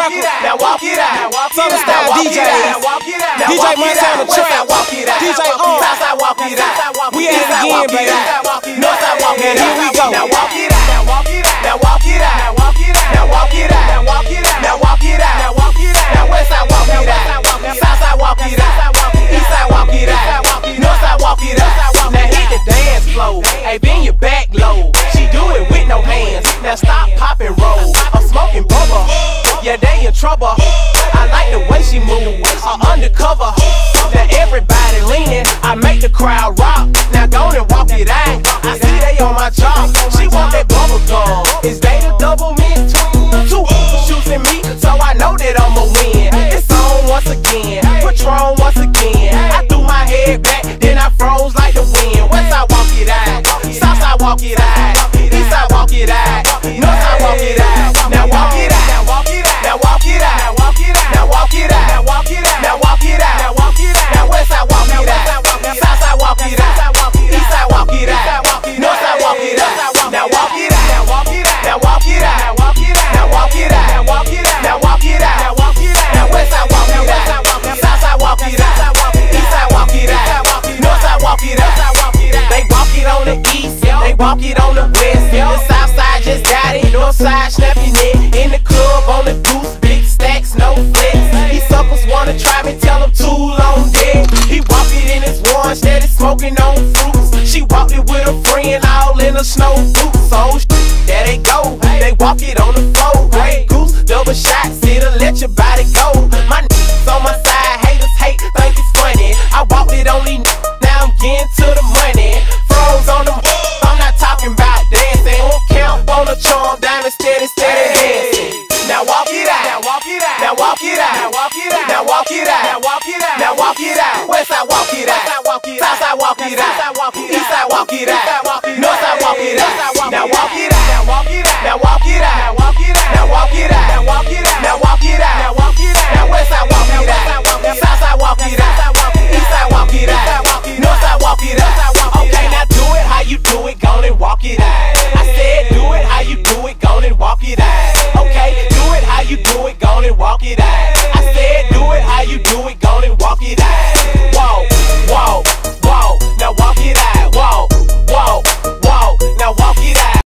rapper. Now walk it out. Southern DJ. DJ Montay on the track. DJ on. We at it again, baby. Trouble. I like the way she move. I'm undercover. Now everybody leaning. I make the crowd rock. Now go and walk it out. I see they on my job. She want that bubble gum. Is they the double mint? Two shooting me, so I know that I'ma win. It's on once again. Patron once again. I threw my head back, then I froze like the wind. Westside walk it out. Southside walk it out. Eastside walk it out. Northside walk it out. Walk it on the west. The south side just got it. North side snapping it. In the club on the goose. Big stacks, no flex. These suckers wanna try me, tell them too long dead. He walk it in his one, steady smoking on fruits. She walked it with a friend, all in a snow boots. Oh, so sh- there they go. They walk it on the floor. Grey walk it out. Now walk it out. Now walk it out. Now walk it out. Now walk it out. Where's side walk it out. South side walk it out.